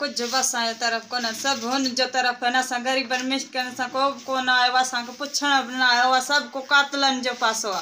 कुझु बि तरफ़ को ना सब हुन जो तरफ़ है ना सा गरीब मिशकनि सा को को ना आयो वा सा पुछण बि ना आयो वा सबको कातलन जो पासो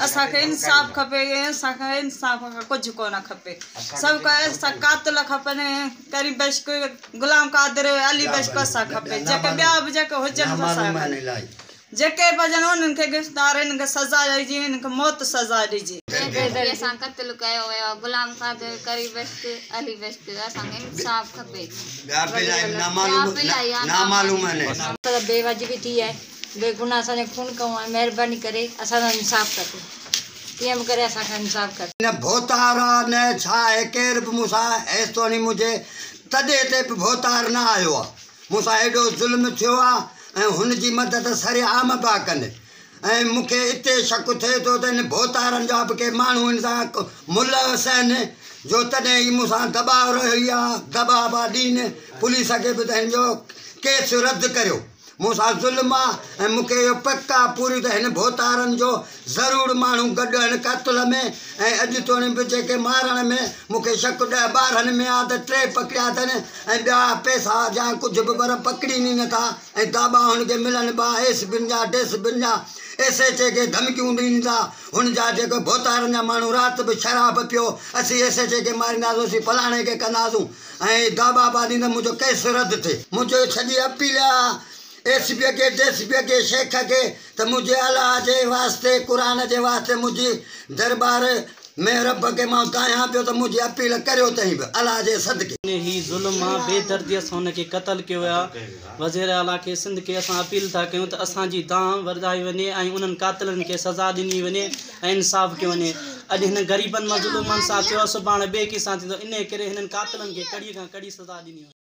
असा के इंसाफ़ खपे असा के इंसाफ़ का कुछ को ना खपे। सब का ऐसा कातल खपे खपनि गरीब को गुलाम कादर अली बश को सा खपे जक ब्याब जक हो जन खपे। जेके हुजनि उन्हनि खे गिरफ़्तार हिन खे सज़ा ॾिजे हिन खे मौत सज़ा ॾिजे। जंहिं सां क़त्ल कयो वियो आहे गुलाम कादिर करी बेश्क अली बेश्क असांखे इंसाफ़ खपे। ॿिया बि इलाही नामालूम ॿिया बि इलाही आहे, नामालूम आहिनि। त बेवाजिबी थी आहे। बेगुनाह असांजे खून कयूं आहे। महिरबानी करे असांजो इंसाफ़ कजो कीअं बि करे असांखे इंसाफ़ कजो न भोतार न छा आहे? केर बि मूंसां हेसितो नी मुंहिंजे तॾहिं ते बि भोतार न आयो आहे। मूंसां हेॾो ज़ुल्म थियो आहे। हुनजी मदद सरे आम पिया कनि। ऐं मूंखे हिते शक थे तो माण्हू हिन सां मुलहस आहिनि जो तद ही मूसा दबाव रही आहे दॿाउ दीन पुलिस के भी त हिन केस रद्द करियो। मूंसां ज़ुल्म आहे पक पूरी त हिन भोतारनि जो ज़रूरु माण्हू गॾु क़तल में। ऐं अॼु बि मारण में मूंखे शक ॾह ॿारहंनि में आहे त टे पकड़िया ॿिया पैसा या कुझु बि पर पकड़ी नी नथा, ऐं दाबा हुनखे मिलनि ॿा एस बिन जा, डेस बिन जा, एस एच ए खे धमकियूं ॾींदा था। हुन जा जेके भोतारनि जा माण्हू राति बि शराब पियो, असीं एस एच ए मारींदासीं फलाणे खे कंदासूं। ऐं दाबा बा ॾींदा मुंहिंजो केस रद्द थिए मुंहिंजो सॼी अपील आहे। एस पी खे पी खे शेख खे त मुंहिंजे अलाह जे वास्ते क़ुर जे वास्ते मुंहिंजी दरबार में रब खे माँ चाहियाँ पियो त मुंहिंजी अपील करियो अथई बि अलाह जे सदके। ही ज़ुल्म आहे बेदर्दीअ सां हुनखे क़तल कयो आहे वज़ीर आला खे सिंध खे असां अपील था कयूं, त असांजी दांह वधाई वञे, ऐं उन्हनि कातिलनि खे सज़ा ॾिनी वञे, ऐं इंसाफ़ कयो वञे। अॼु हिन ग़रीबनि मज़लूमनि सां थियो आहे सुभाणे ॿिए कंहिंसां थींदो। इन करे हिननि कातिलनि खे कड़ी खां कड़ी सज़ा ॾिनी